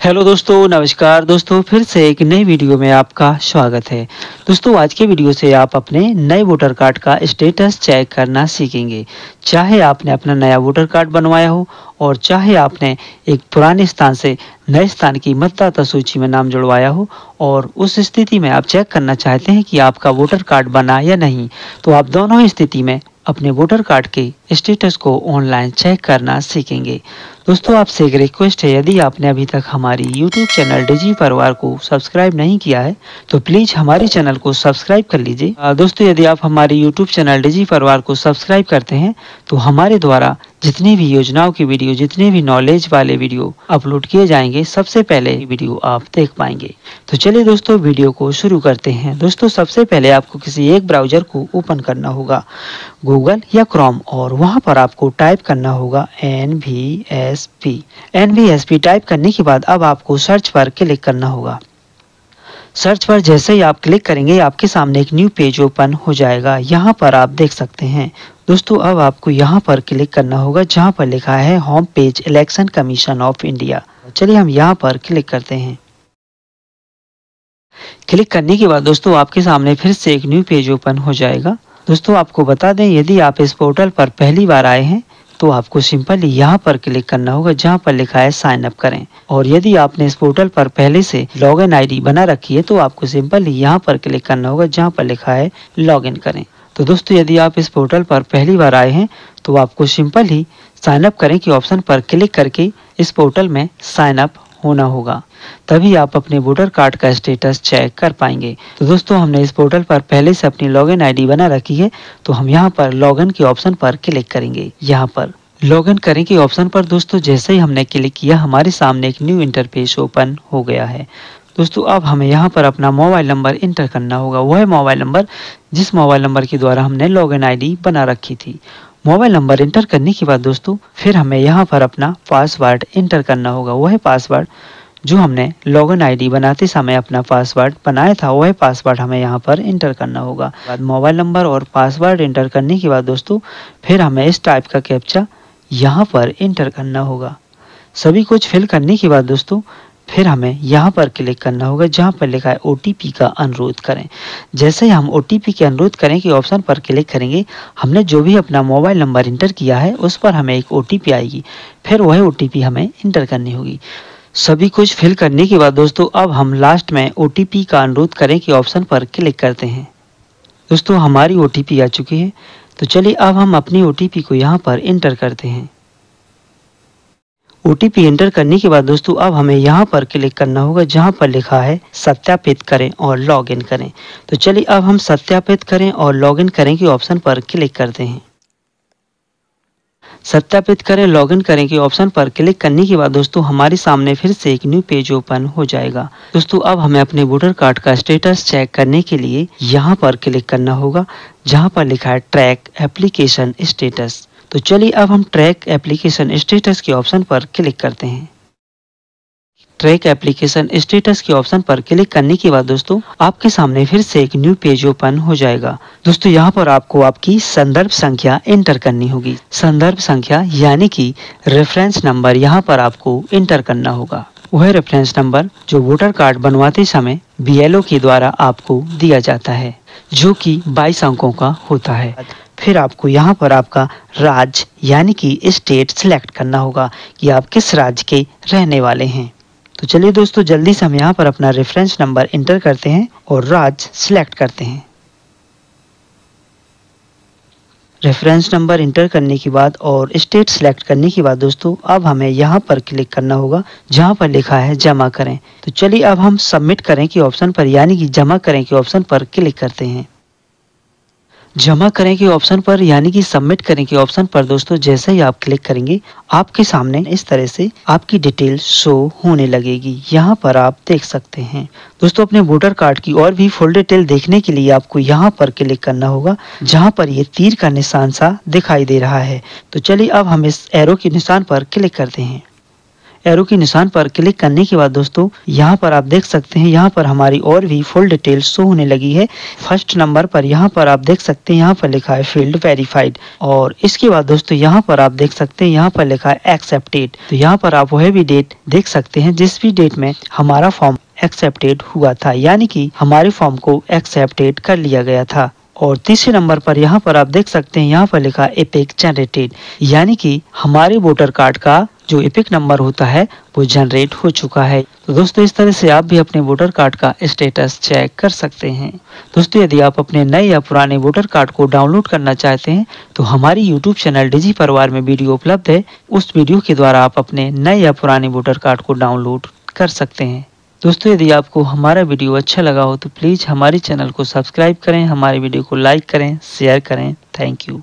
Hello दोस्तों, नमस्कार। दोस्तों, फिर से एक नई वीडियो में आपका स्वागत है। दोस्तों, आज के वीडियो से आप अपने नए वोटर कार्ड का स्टेटस चेक करना सीखेंगे। चाहे आपने अपना नया वोटर कार्ड बनवाया हो और चाहे आपने एक पुराने स्थान से नए स्थान की मतदाता सूची में नाम जुड़वाया हो और उस स्थिति में आप चेक करना चाहते हैं कि आपका वोटर कार्ड बना या नहीं तो आप दोनों स्थिति में अपने वोटर कार्ड के स्टेटस को ऑनलाइन चेक करना सीखेंगे। दोस्तों, आपसे एक रिक्वेस्ट है। यदि आपने अभी तक हमारी यूट्यूब चैनल डिजी परिवार को सब्सक्राइब नहीं किया है तो प्लीज़ हमारे चैनल को सब्सक्राइब कर लीजिए। दोस्तों, यदि आप हमारे यूट्यूब चैनल डिजी परिवार को सब्सक्राइब करते हैं तो हमारे द्वारा जितनी भी योजनाओं की वीडियो जितने भी नॉलेज वाले वीडियो अपलोड किए जाएँगे, सबसे पहले वीडियो आप देख पाएँगे। तो चलिए दोस्तों वीडियो को शुरू करते हैं। दोस्तों, सबसे पहले आपको किसी एक ब्राउज़र को ओपन करना होगा गूगल या क्रोम और वहाँ पर आपको टाइप करना होगा N V S P N V S P type करने के बाद अब आपको सर्च पर क्लिक करना होगा। सर्च पर जैसे ही आप क्लिक करेंगे, आपके सामने एक न्यू पेज ओपन हो जाएगा। यहाँ पर आप देख सकते हैं। दोस्तों, अब आपको यहाँ पर क्लिक करना होगा, जहाँ पर लिखा है home page election commission of India चलिए हम यहाँ पर क्लिक करते हैं। क्लिक करने के बाद दोस्तों, आपके सामने फिर से एक न्यू पेज ओपन हो जाएगा। दोस्तों, आपको बता दें, यदि आप इस पोर्टल पर पहली बार आए हैं तो आपको सिंपली यहाँ पर क्लिक करना होगा, जहाँ पर लिखा है साइन अप करें। और यदि आपने इस पोर्टल पर पहले से लॉग इन आई बना रखी है तो आपको सिंपली यहाँ पर क्लिक करना होगा, जहाँ पर लिखा है लॉग इन करें। तो दोस्तों, यदि आप इस पोर्टल पर पहली बार आए हैं तो आपको सिंपल ही साइन अप करें के ऑप्शन पर क्लिक करके इस पोर्टल में साइन अप होना होगा। तभी आप अपने वोटर कार्ड का स्टेटस चेक कर पाएँगे। तो दोस्तों, हमने इस पोर्टल पर पहले से अपनी लॉगिन आईडी बना रखी है तो हम यहाँ पर लॉगिन के ऑप्शन पर क्लिक करेंगे। यहाँ पर लॉगिन करें के ऑप्शन पर दोस्तों, जैसे ही हमने क्लिक किया, हमारे सामने एक न्यू इंटरफेस ओपन हो गया है। दोस्तों, अब हमें यहाँ पर अपना मोबाइल नंबर इंटर करना होगा। वह मोबाइल नंबर, जिस मोबाइल नंबर के द्वारा हमने लॉगिन आईडी बना रखी थी। मोबाइल नंबर इंटर करने के बाद दोस्तों, फिर हमें यहाँ पर अपना पासवर्ड इंटर करना होगा। वह पासवर्ड जो हमने लॉगिन आईडी बनाते समय अपना पासवर्ड बनाया था, वह पासवर्ड हमें यहाँ पर इंटर करना होगा। बाद मोबाइल नंबर और पासवर्ड इंटर करने के बाद दोस्तों, फिर हमें इस टाइप का कैप्चा यहाँ पर इंटर करना होगा। सभी कुछ फिल करने के बाद दोस्तों फिर हमें यहाँ पर क्लिक करना होगा, जहाँ पर लिखा है ओटीपी का अनुरोध करें। जैसे ही हम ओटीपी के अनुरोध करें कि ऑप्शन पर क्लिक करेंगे, हमने जो भी अपना मोबाइल नंबर इंटर किया है, उस पर हमें एक ओटीपी आएगी। फिर वह ओ हमें इंटर करनी होगी। सभी कुछ फिल करने के बाद दोस्तों, अब हम लास्ट में ओटीपी का अनुरोध करें कि ऑप्शन पर क्लिक करते हैं। दोस्तों, हमारी ओटीपी आ चुकी है। तो चलिए, अब हम अपनी ओ को यहाँ पर इंटर करते हैं। ओटीपी एंटर करने के बाद दोस्तों, अब हमें यहाँ पर क्लिक करना होगा जहाँ पर लिखा है सत्यापित करें और लॉगिन करें। तो चलिए अब हम सत्यापित करें और लॉगिन करें के ऑप्शन पर क्लिक करते हैं। सत्यापित करें लॉगिन करें के ऑप्शन पर क्लिक करने के बाद दोस्तों, हमारे सामने फिर से एक न्यू पेज ओपन हो जाएगा। दोस्तों, अब हमें अपने वोटर कार्ड का स्टेटस चेक करने के लिए यहाँ पर क्लिक करना होगा, जहाँ पर लिखा है ट्रैक एप्लीकेशन स्टेटस तो चलिए अब हम ट्रैक एप्लीकेशन स्टेटस के ऑप्शन पर क्लिक करते हैं। ट्रैक एप्लीकेशन स्टेटस के ऑप्शन पर क्लिक करने के बाद दोस्तों, आपके सामने फिर से एक न्यू पेज ओपन हो जाएगा। दोस्तों, यहाँ पर आपको आपकी संदर्भ संख्या एंटर करनी होगी। संदर्भ संख्या यानी कि रेफरेंस नंबर यहाँ पर आपको एंटर करना होगा। वह रेफरेंस नंबर जो वोटर कार्ड बनवाते समय BLO के द्वारा आपको दिया जाता है, जो कि 22 अंकों का होता है। फिर आपको यहाँ पर आपका राज्य यानी कि स्टेट सिलेक्ट करना होगा कि आप किस राज्य के रहने वाले हैं। तो चलिए दोस्तों, जल्दी से हम यहाँ पर अपना रेफरेंस नंबर इंटर करते हैं और राज्य सिलेक्ट करते हैं। रेफरेंस नंबर इंटर करने के बाद और स्टेट सिलेक्ट करने के बाद दोस्तों, अब हमें यहाँ पर क्लिक करना होगा, जहाँ पर लिखा है जमा करें। तो चलिए अब हम सबमिट करें के ऑप्शन पर, यानी कि जमा करें के ऑप्शन पर क्लिक करते हैं। जमा करें के ऑप्शन पर, यानी कि सबमिट करें के ऑप्शन पर दोस्तों, जैसे ही आप क्लिक करेंगे, आपके सामने इस तरह से आपकी डिटेल शो होने लगेगी। यहाँ पर आप देख सकते हैं। दोस्तों, अपने वोटर कार्ड की और भी फुल डिटेल देखने के लिए आपको यहाँ पर क्लिक करना होगा, जहाँ पर ये तीर का निशान सा दिखाई दे रहा है। तो चलिए, अब हम इस एरो के निशान पर क्लिक करते हैं। एरो के निशान पर क्लिक करने के बाद दोस्तों, यहाँ पर आप देख सकते हैं, यहाँ पर हमारी और भी फुल डिटेल शो होने लगी है। फ़र्स्ट नंबर पर यहाँ पर आप देख सकते हैं, यहाँ पर लिखा है फ़ील्ड वेरीफाइड और इसके बाद दोस्तों, यहाँ पर आप देख सकते हैं, यहाँ पर लिखा है एक्सेप्टेड तो यहाँ पर आप वह भी डेट देख सकते हैं, जिस भी डेट में हमारा फॉर्म एक्सेप्टेड हुआ था, यानी कि हमारे फॉर्म को एक्सेप्टेड कर लिया गया था। और तीसरे नंबर पर यहाँ पर आप देख सकते हैं, यहाँ पर लिखा एपिक जनरेटेड यानी कि हमारे वोटर कार्ड का जो एपिक नंबर होता है, वो जनरेट हो चुका है। तो दोस्तों, इस तरह से आप भी अपने वोटर कार्ड का स्टेटस चेक कर सकते हैं। दोस्तों, यदि आप अपने नए या पुराने वोटर कार्ड को डाउनलोड करना चाहते हैं तो हमारी यूट्यूब चैनल डिजी परिवार में वीडियो उपलब्ध है। उस वीडियो के द्वारा आप अपने नए या पुराने वोटर कार्ड को डाउनलोड कर सकते हैं। दोस्तों, यदि आपको हमारा वीडियो अच्छा लगा हो तो प्लीज़ हमारे चैनल को सब्सक्राइब करें, हमारे वीडियो को लाइक करें शेयर करें। Thank you